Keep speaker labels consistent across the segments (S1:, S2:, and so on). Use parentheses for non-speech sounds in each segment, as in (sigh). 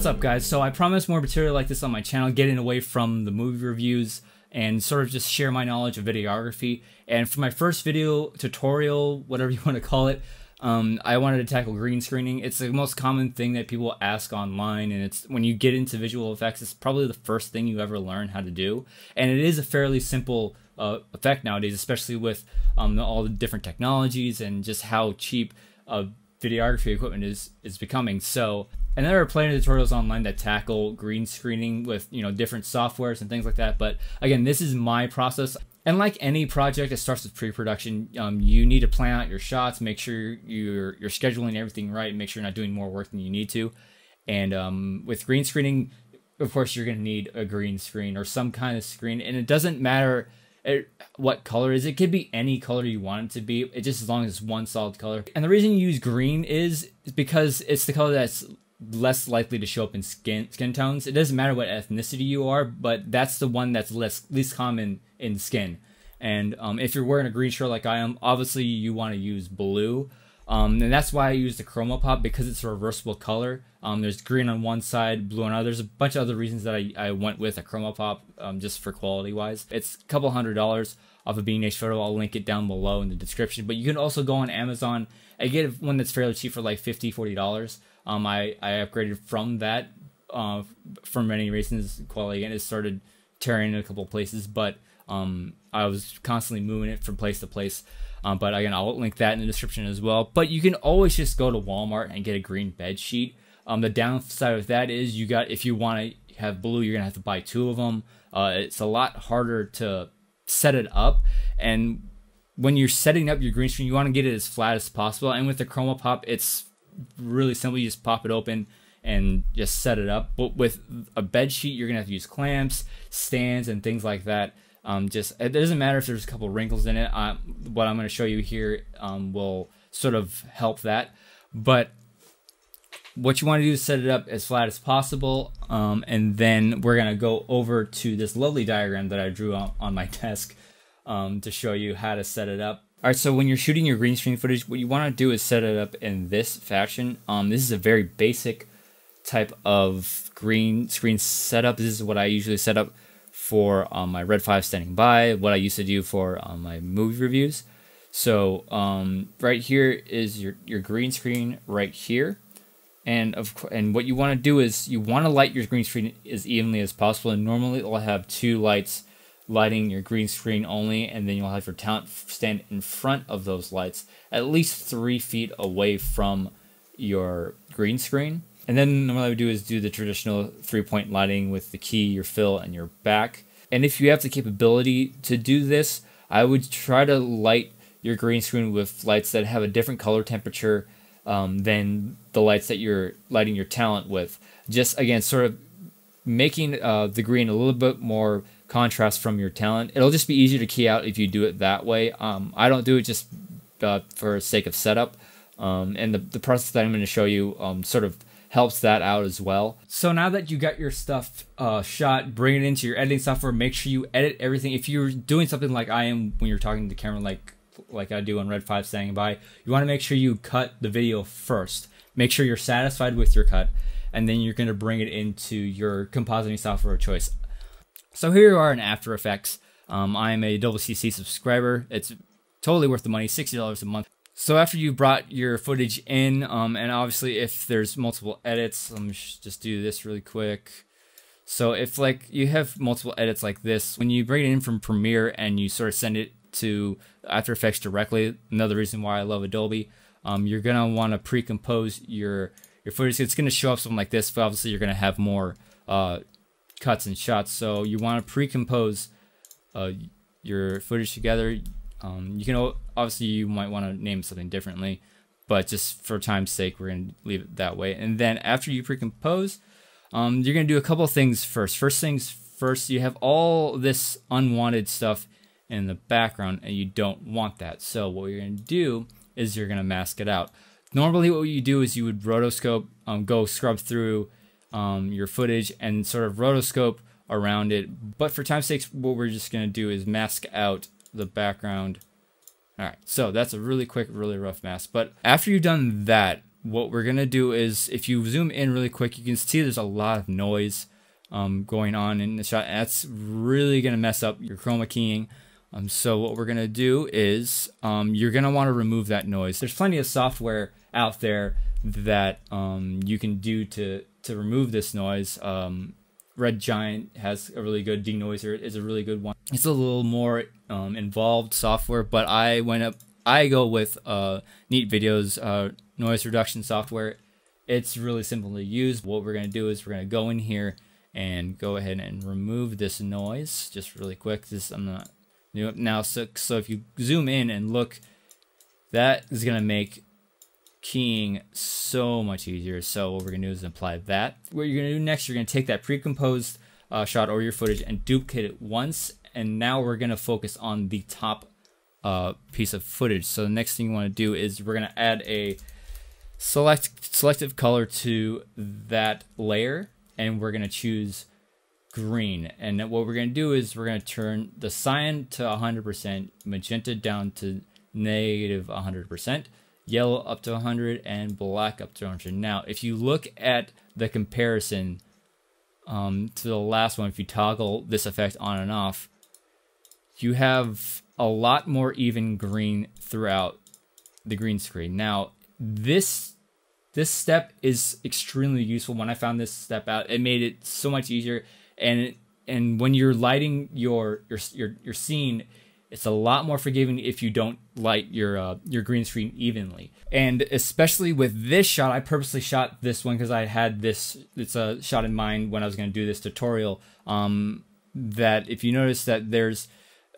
S1: What's up guys? So I promise more material like this on my channel, getting away from the movie reviews and sort of just share my knowledge of videography. And for my first video tutorial, whatever (laughs) you want to call it, um, I wanted to tackle green screening. It's the most common thing that people ask online, and it's when you get into visual effects, it's probably the first thing you ever learn how to do. And it is a fairly simple uh, effect nowadays, especially with um, all the different technologies and just how cheap uh, videography equipment is is becoming. So and there are plenty of tutorials online that tackle green screening with you know different softwares and things like that. But again, this is my process. And like any project, it starts with pre-production. Um, you need to plan out your shots, make sure you're you're scheduling everything right, make sure you're not doing more work than you need to. And um, with green screening, of course, you're going to need a green screen or some kind of screen, and it doesn't matter it, what color is. It could be any color you want it to be. It just as long as it's one solid color. And the reason you use green is because it's the color that's less likely to show up in skin skin tones. It doesn't matter what ethnicity you are, but that's the one that's less least common in skin. And um, if you're wearing a green shirt like I am, obviously you want to use blue. Um, and that's why I use the Chroma Pop because it's a reversible color. Um, there's green on one side, blue on other. There's a bunch of other reasons that I, I went with a Chroma Pop um, just for quality wise. It's a couple hundred dollars off of B&H Photo. I'll link it down below in the description. But you can also go on Amazon and get one that's fairly cheap for like 50 $40. Um, I, I upgraded from that uh, for many reasons. Quality and it started tearing in a couple places, but um, I was constantly moving it from place to place. Um, but again, I'll link that in the description as well. But you can always just go to Walmart and get a green bed sheet. Um, the downside of that is you got if you want to have blue, you're gonna have to buy two of them. Uh, it's a lot harder to set it up, and when you're setting up your green screen, you want to get it as flat as possible. And with the Chroma Pop, it's really simple. You just pop it open and just set it up. But with a bed sheet, you're gonna have to use clamps, stands, and things like that. Um, just it doesn't matter if there's a couple wrinkles in it. I, what I'm gonna show you here um, will sort of help that. But what you want to do is set it up as flat as possible, um, and then we're gonna go over to this lovely diagram that I drew on, on my (laughs) desk um, to show you how to set it up. All right, so when you're shooting your green screen footage, what you want to do is set it up in this fashion. Um, this is a very basic type of green screen setup. This is what I usually set up for um, my Red 5 standing by, what I used to do for um, my movie reviews. So um, right here is your, your green screen right here. And of and what you want to do is you want to light your green screen as evenly as possible. And normally it'll have two lights lighting your green screen only, and then you'll have your talent stand in front of those lights, at least three feet away from your green screen. And then what I would do is do the traditional three point lighting with the key, your fill, and your back. And if you have the capability to do this, I would try to light your green screen with lights that have a different color temperature um, than the lights that you're lighting your talent with. Just again, sort of making uh, the green a little bit more contrast from your talent. It'll just be easier to key out if you do it that way. Um, I don't do it just uh, for sake of setup. Um, and the, the process that I'm going to show you um, sort of helps that out as well. So now that you got your stuff uh, shot, bring it into your editing software. Make sure you edit everything. If you're doing something like I am when you're talking to the camera, like like I do on Red 5 standing by, you want to make sure you cut the video first. Make sure you're satisfied with your cut, and then you're going to bring it into your compositing software of choice. So here you are in After Effects. Um, I'm a WCC subscriber. It's totally worth the money, $60 a month. So after you brought your footage in, um, and obviously if there's multiple edits, let me just do this really quick. So if like you have multiple edits like this, when you bring it in from Premiere and you sort of send it to After Effects directly, another reason why I love Adobe, um, you're gonna want to pre-compose your your footage. It's gonna show up something like this, but obviously you're gonna have more uh, cuts and shots. So you want to pre-compose uh, your footage together. Um, you can obviously you might want to name something differently, but just for time's sake, we're gonna leave it that way. And then after you pre-compose, um, you're gonna do a couple things first. First things first, you have all this unwanted stuff in the background, and you don't want that. So what you're gonna do is you're gonna mask it out. Normally, what you do is you would rotoscope, um, go scrub through um, your footage and sort of rotoscope around it. But for time's sake, what we're just going to do is mask out the background. All right, so that's a really quick, really rough mask. But after you've done that, what we're gonna do is if you zoom in really quick, you can see there's a lot of noise um, going on in the shot. That's really gonna mess up your chroma keying. Um, so what we're gonna do is um, you're gonna want to remove that noise. There's plenty of software out there that um, you can do to to remove this noise. Um, Red Giant has a really good denoiser. It is a really good one. It's a little more um, involved software, but I went up. I go with uh, Neat Videos uh, noise reduction software. It's really simple to use. What we're gonna do is we're gonna go in here and go ahead and remove this noise just really quick. This I'm not now, so, so if you zoom in and look, that is going to make keying so much easier. So what we're going to do is apply that. What you're going to do next, you're going to take that pre-composed uh, shot or your footage and duplicate it once. And now we're going to focus on the top uh, piece of footage. So the next thing you want to do is we're going to add a select selective color to that layer. And we're going to choose green. And what we're going to do is we're going to turn the cyan to 100%, magenta down to negative 100%, yellow up to 100, and black up to 100. Now, if you look at the comparison um, to the last one, if you toggle this effect on and off, you have a lot more even green throughout the green screen. Now, this this step is extremely useful. When I found this step out, it made it so much easier and and when you're lighting your your your, your scene it's a lot more forgiving if you don't light your uh, your green screen evenly. And especially with this shot, I purposely shot this one because I had this it's a shot in mind when I was going to do this tutorial. Um, that if you notice that there's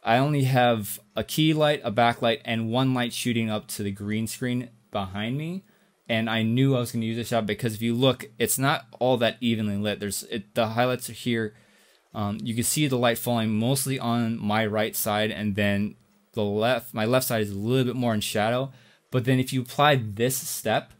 S1: I only have a key light, a backlight, and one light shooting up to the green screen behind me. And I knew I was going to use this shot because if you look, it's not all that evenly lit. There's it, the highlights are here um, you can see the light falling mostly on my right side and then the left, my left side is a little bit more in shadow. But then if you apply this step,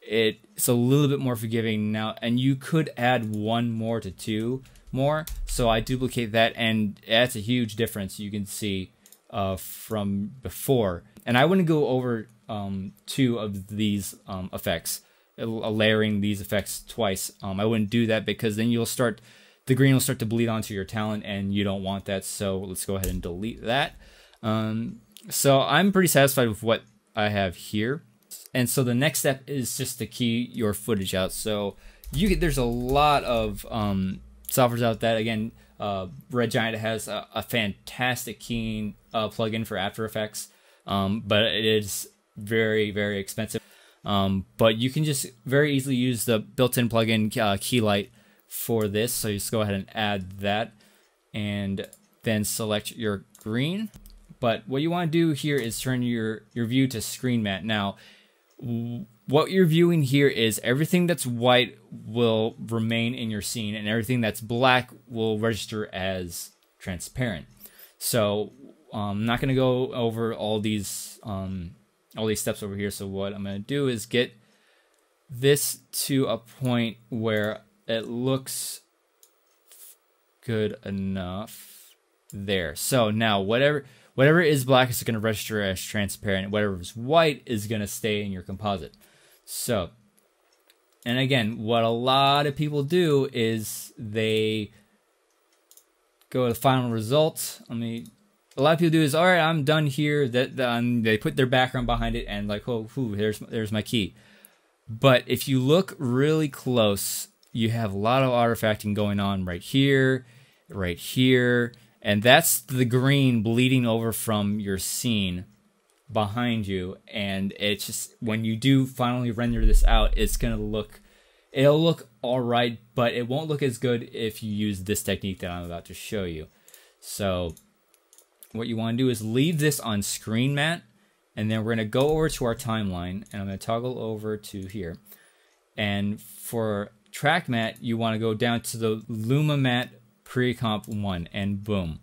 S1: it's a little bit more forgiving now. And you could add one more to two more. So I duplicate that and that's a huge difference you can see uh, from before. And I wouldn't go over um, two of these um, effects, uh, layering these effects twice. Um, I wouldn't do that because then you'll start the green will start to bleed onto your talent and you don't want that. So let's go ahead and delete that. Um, so I'm pretty satisfied with what I have here. And so the next step is just to key your footage out. So you there's a lot of um, softwares out that again, uh, Red Giant has a, a fantastic keying uh, plugin for After Effects, um, but it is very very expensive. Um, but you can just very easily use the built-in plugin uh, Keylight for this. So you just go ahead and add that and then select your green. But what you want to do here is turn your, your view to screen matte. Now, what you're viewing here is everything that's white will remain in your scene and everything that's black will register as transparent. So um, I'm not going to go over all these um, all these steps over here. So what I'm going to do is get this to a point where it looks good enough there. So now whatever whatever is black is going to register as transparent. Whatever is white is going to stay in your composite. So, and again, what a lot of people do is they go to the final result. Let mean, a lot of people do is all right. I'm done here. That um, they put their background behind it and like, oh, whew, there's there's my key. But if you look really close you have a lot of artifacting going on right here, right here, and that's the green bleeding over from your scene behind you. And it's just when you do finally render this out, it's gonna look, it'll look all right, but it won't look as good if you use this technique that I'm about to show you. So what you want to do is leave this on screen matte and then we're going to go over to our timeline and I'm going to toggle over to here and for track matte, you want to go down to the Luma Matte Pre-Comp 1 and boom.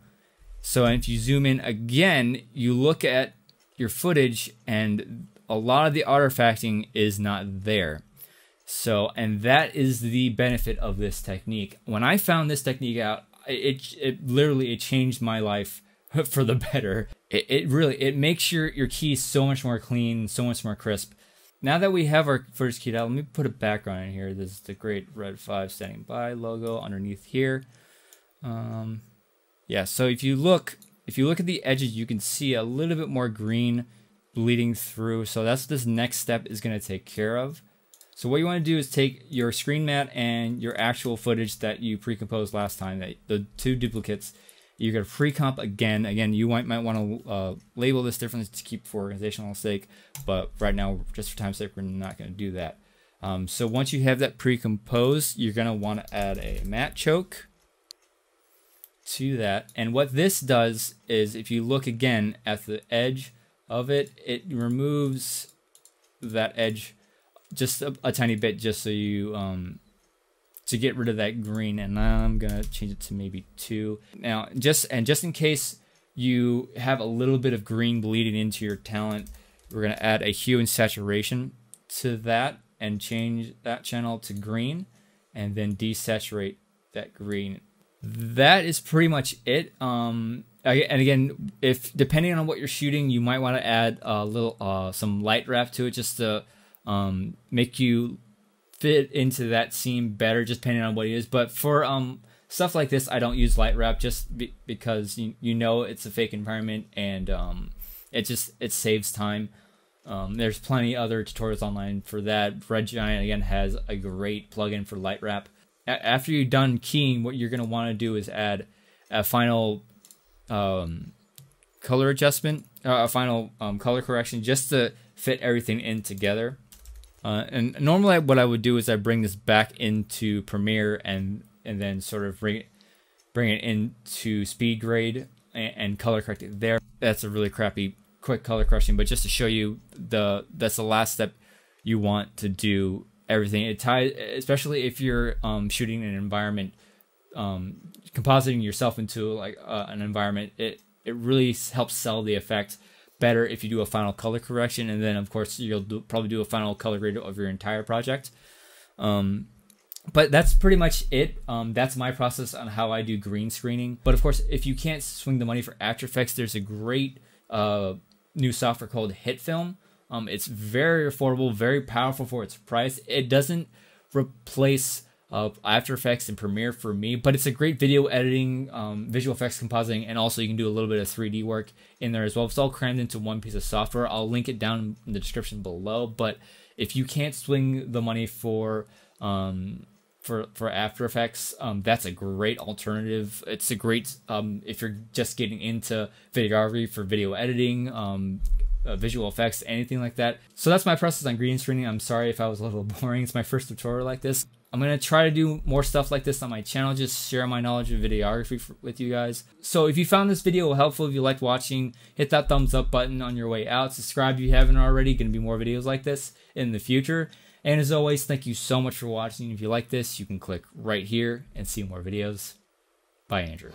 S1: So if you zoom in again, you look at your footage and a lot of the artifacting is not there. So, and that is the benefit of this technique. When I found this technique out, it, it literally, it changed my life (laughs) for the better. It, it really, it makes your, your keys so much more clean, so much more crisp. now that we have our footage keyed out, let me put a background in here. This is the great Red 5 standing by logo underneath here. Um, yeah, so if you look, if you look at the edges, you can see a little bit more green bleeding through. So that's this next step is going to take care of. So what you want to do is take your screen matte and your actual footage that you pre-composed last time, that the two duplicates. You're going to pre-comp again. Again, you might, might want to uh, label this differently to keep for organizational sake, but right now, just for time's sake, we're not going to do that. Um, so once you have that pre-composed, you're going to want to add a matte choke to that. And what this does is if you look again at the edge of it, it removes that edge just a, a, tiny bit just so you um to get rid of that green and I'm gonna change it to maybe two. Now just and just in case you have a little bit of green bleeding into your talent we're gonna add a hue and saturation to that and change that channel to green and then desaturate that green. That is pretty much it. Um and again if depending on what you're shooting you might want to add a little uh some light wrap to it just to um, make you fit into that scene better, just depending on what it is. But for um, stuff like this, I don't use light wrap just be- because you, you know it's a fake environment and um, it just it saves time. Um, there's plenty other tutorials online for that. Red Giant again has a great plugin for light wrap. A- after you're done keying, what you're gonna want to do is add a final um, color adjustment, uh, a final um, color correction, just to fit everything in together. Uh, and normally what I would do is I bring this back into Premiere and and then sort of bring it, bring it into SpeedGrade and, and color correct it there. That's a really crappy quick color correction, but just to show you the that's the last step you want to do everything. It ties, especially if you're um, shooting an environment, um, compositing yourself into like uh, an environment. It it really helps sell the effect better if you do a final color correction, and then of course you'll do, probably do a final color grade of your entire project. Um, but that's pretty much it. Um, that's my process on how I do green screening. But of course, if you can't swing the money for After Effects, there's a great uh, new software called HitFilm. Um, it's very affordable, very powerful for its price. It doesn't replace After Effects and Premiere for me, but it's a great video editing, um, visual effects compositing, and also you can do a little bit of 3D work in there as well. It's all crammed into one piece of software. I'll link it down in the description below. But if you can't swing the money for um, for for After Effects, um, that's a great alternative. It's a great um, if you're just getting into videography for video editing, um, uh, visual effects, anything like that. So that's my process on green screening. I'm sorry if I was a little (laughs) boring. It's my first tutorial like this. I'm going to try to do more stuff like this on my channel, just share my knowledge of videography for, with you guys. So if you found this video helpful, if you liked watching, hit that thumbs up button on your way out. Subscribe if you haven't already. Going to be more videos like this in the future. And as always, thank you so much for watching. If you like this, you can click right here and see more videos. Bye, Andrew.